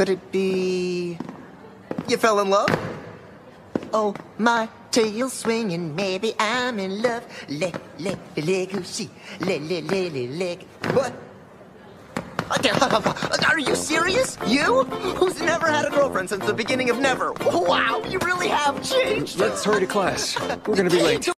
Could it be you fell in love? Oh, my tail swinging, maybe I'm in love. Le, le, le, goosey, le, le, le, le, le. What? Are you serious? You? Who's never had a girlfriend since the beginning of never? Wow, you really have changed. Let's hurry to class. We're gonna be late.